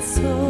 so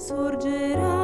sorgerà.